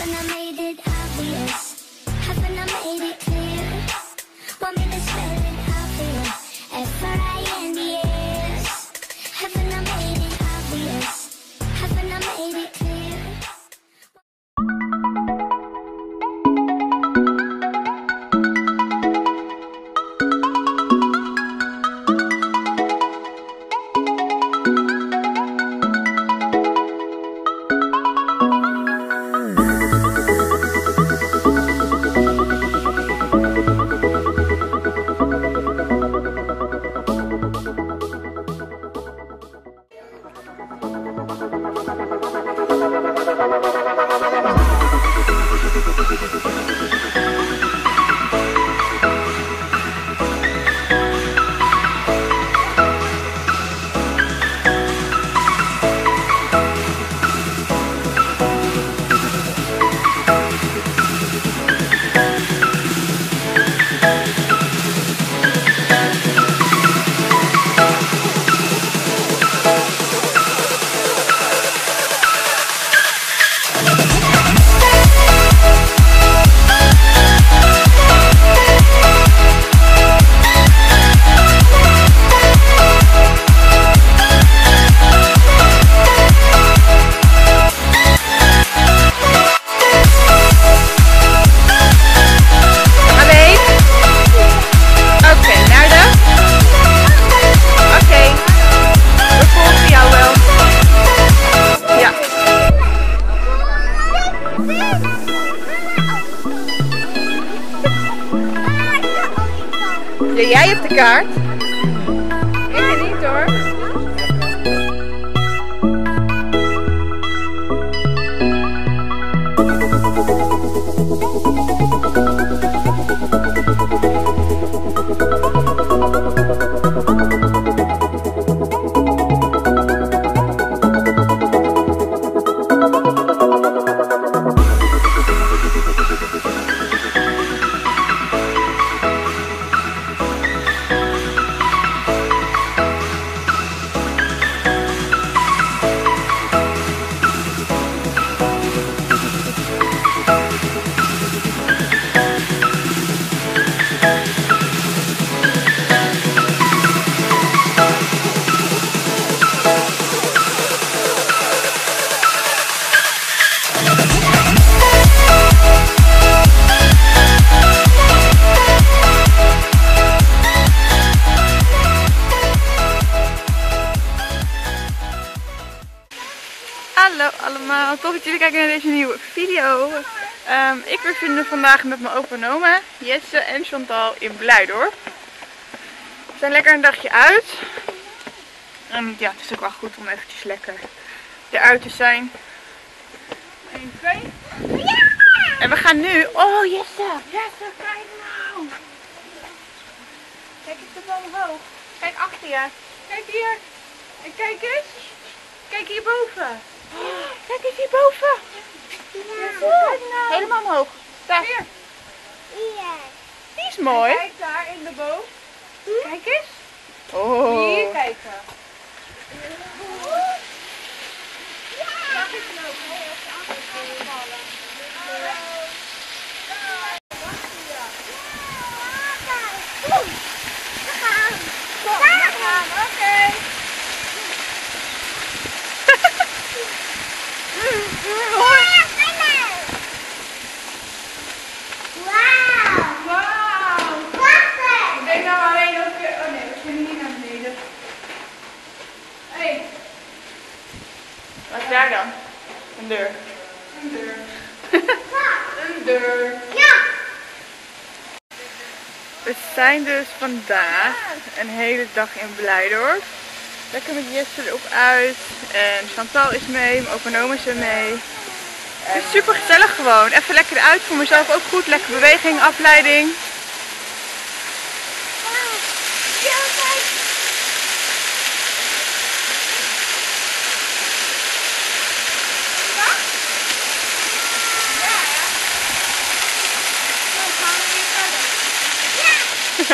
Haven't I made it obvious? Vanguard. Allemaal, tof dat jullie kijken naar deze nieuwe video. Ehm, ik bevind me vandaag met mijn opa en oma, Jesse en Chantal in Blijdorp. We zijn lekker een dagje uit. En ja, het is ook wel goed om eventjes lekker eruit te zijn. 1, 2. En we gaan nu... Oh Jesse! Jesse, kijk nou! Kijk eens omhoog. Kijk achter je. Kijk hier. En kijk eens. Kijk hierboven. Kijk eens hierboven. Helemaal omhoog. Daar. Hier. Die is mooi. Kijk daar in de boom. Kijk eens. Oh. Hier kijken. Mag ik lopen? hè, als je anders wil vallen? Kom, we gaan. Oké. Wauw. Ik denk nou alleen ook... Oh nee, we kunnen niet naar beneden. Hé. Hey. Wat is daar dan? Een deur. Een deur. Een deur. We zijn dus vandaag een hele dag in Blijdorp. Lekker met Jesse erop uit. En Chantal is mee, mijn opa en oma er mee. Het is super gezellig gewoon. Even lekker eruit voor mezelf ook goed. Lekker beweging, afleiding.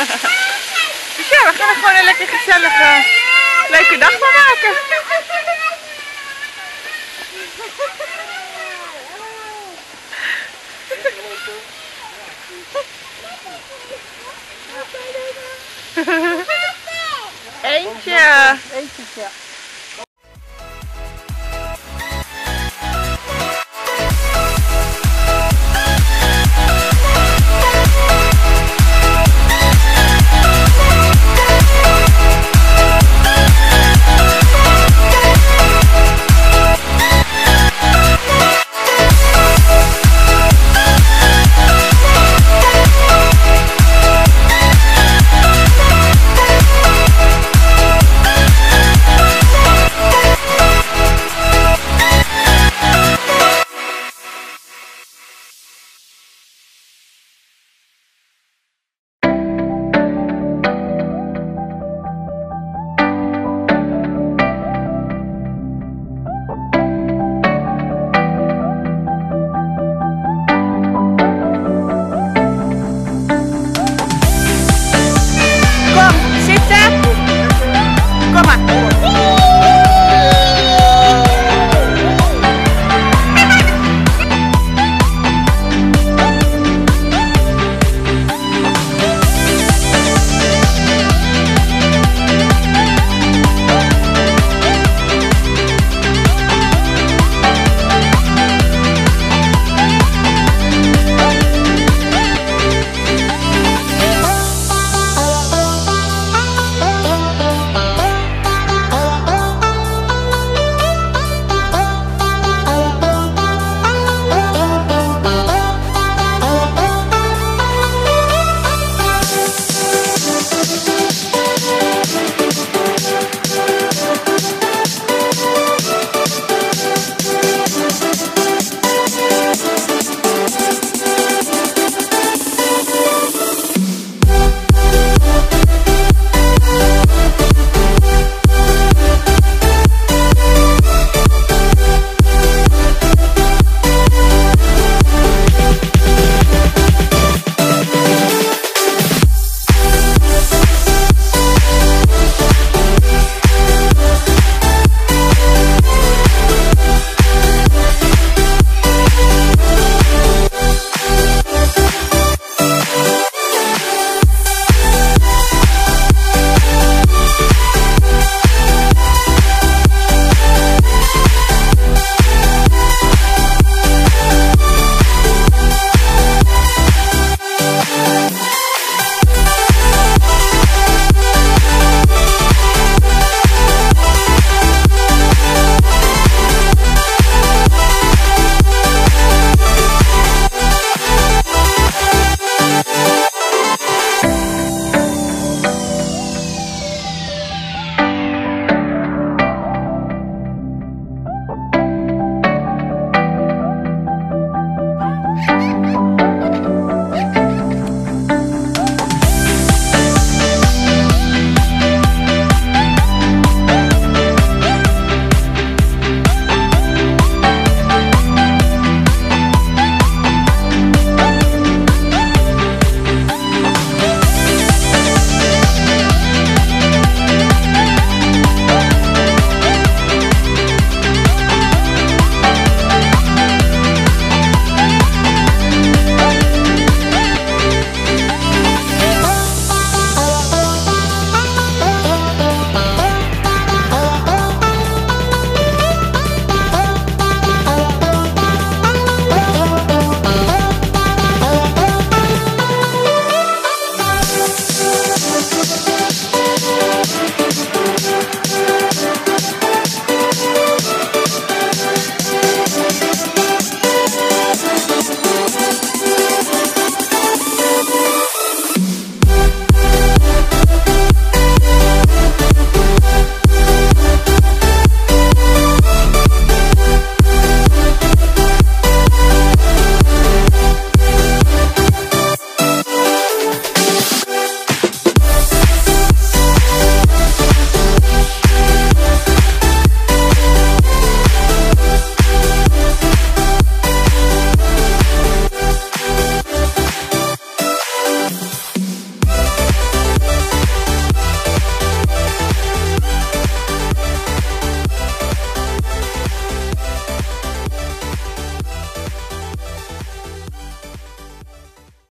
Dus ja, we gaan er gewoon een lekker gezellige, leuke dag van maken. Eentje. Eentjes, ja.